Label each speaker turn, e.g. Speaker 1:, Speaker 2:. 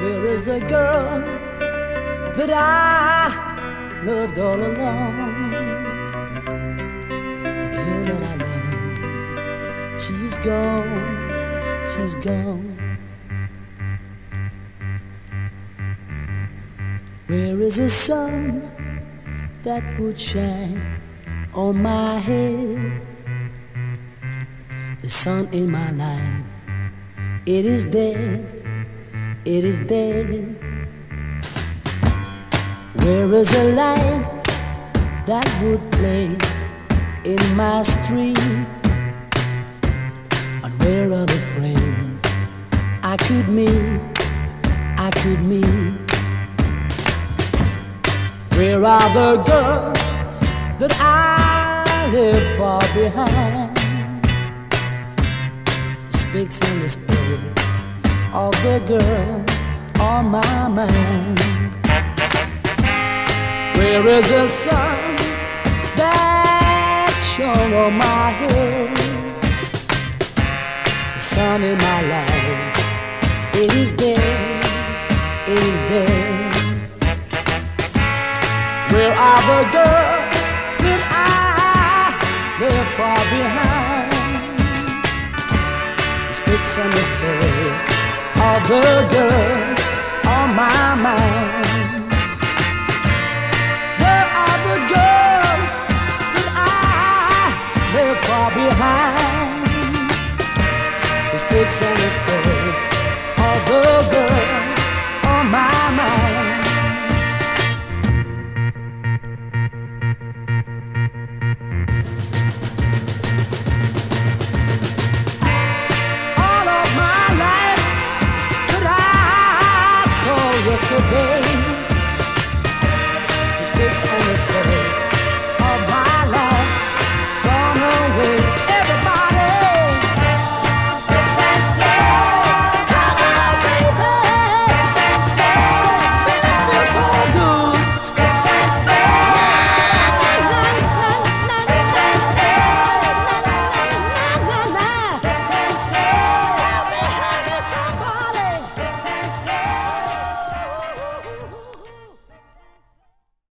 Speaker 1: Where is the girl that I loved all along? The girl that I love, she's gone, she's gone. Where is the sun that would shine on my head? The sun in my life, it is dead, it is dead. Where is a light that would play in my street? And where are the friends I could meet, I could meet? Where are the girls that I left far behind? Spicks and the specks of the girls on my mind. Where is the sun that shone on my head? The sun in my life, it is there, it is there. Where are the girls that I left far behind? And the spades are the girls on my mind. Where are the girls that I left far behind? The sticks and the spades are the girls on my mind. All